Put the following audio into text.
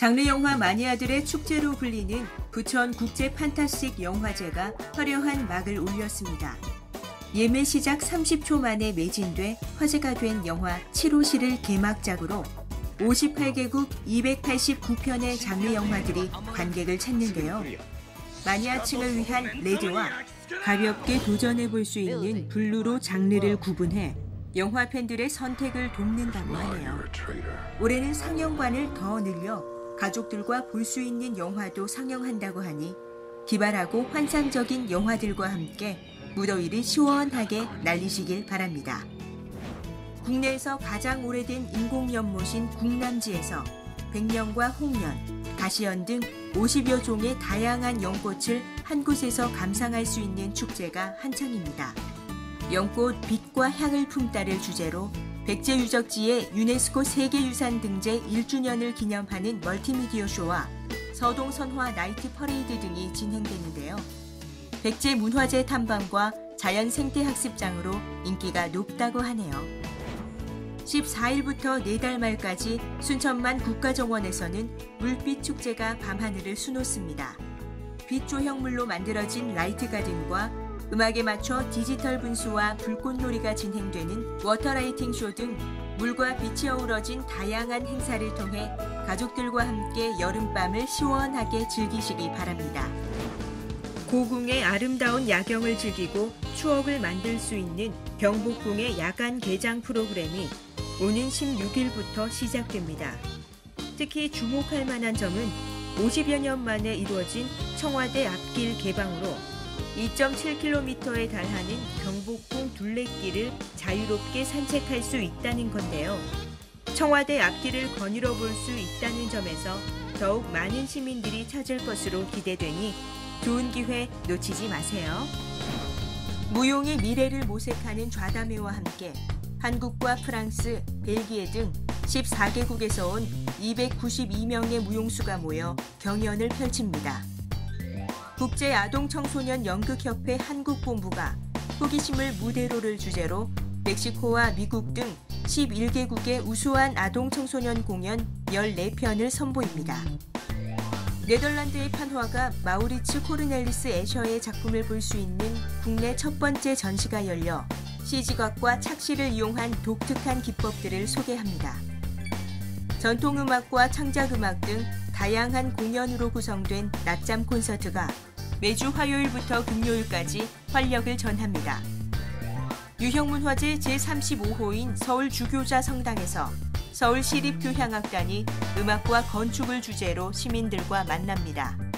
장르 영화 마니아들의 축제로 불리는 부천 국제 판타스틱 영화제가 화려한 막을 올렸습니다. 예매 시작 30초 만에 매진돼 화제가 된 영화 7호시를 개막작으로 58개국 289편의 장르 영화들이 관객을 찾는데요. 마니아층을 위한 레드와 가볍게 도전해 볼 수 있는 블루로 장르를 구분해 영화 팬들의 선택을 돕는다고 하네요. 올해는 상영관을 더 늘려 가족들과 볼 수 있는 영화도 상영한다고 하니 기발하고 환상적인 영화들과 함께 무더위를 시원하게 날리시길 바랍니다. 국내에서 가장 오래된 인공연못인 국남지에서 백년과 홍년, 가시연 등 50여 종의 다양한 연꽃을 한 곳에서 감상할 수 있는 축제가 한창입니다. 연꽃 빛과 향을 품다를 주제로 백제 유적지의 유네스코 세계유산 등재 1주년을 기념하는 멀티미디어 쇼와 서동 선화 나이트 퍼레이드 등이 진행되는데요. 백제 문화재 탐방과 자연 생태 학습장으로 인기가 높다고 하네요. 14일부터 4달 말까지 순천만 국가정원에서는 물빛 축제가 밤하늘을 수놓습니다. 빛 조형물로 만들어진 라이트 가든과 음악에 맞춰 디지털 분수와 불꽃놀이가 진행되는 워터라이팅 쇼 등 물과 빛이 어우러진 다양한 행사를 통해 가족들과 함께 여름밤을 시원하게 즐기시기 바랍니다. 고궁의 아름다운 야경을 즐기고 추억을 만들 수 있는 경복궁의 야간 개장 프로그램이 오는 16일부터 시작됩니다. 특히 주목할 만한 점은 50여 년 만에 이루어진 청와대 앞길 개방으로 2.7km에 달하는 경복궁 둘레길을 자유롭게 산책할 수 있다는 건데요. 청와대 앞길을 거닐어 볼 수 있다는 점에서 더욱 많은 시민들이 찾을 것으로 기대되니 좋은 기회 놓치지 마세요. 무용의 미래를 모색하는 좌담회와 함께 한국과 프랑스, 벨기에 등 14개국에서 온 292명의 무용수가 모여 경연을 펼칩니다. 국제아동청소년 연극협회 한국본부가 호기심을 무대로를 주제로 멕시코와 미국 등 11개국의 우수한 아동청소년 공연 14편을 선보입니다. 네덜란드의 판화가 마우리츠 코르넬리스 애셔의 작품을 볼 수 있는 국내 첫 번째 전시가 열려 CG각과 착시를 이용한 독특한 기법들을 소개합니다. 전통음악과 창작음악 등 다양한 공연으로 구성된 낮잠 콘서트가 매주 화요일부터 금요일까지 활력을 전합니다. 유형문화재 제35호인 서울 주교자 성당에서 서울시립교향악단이 음악과 건축을 주제로 시민들과 만납니다.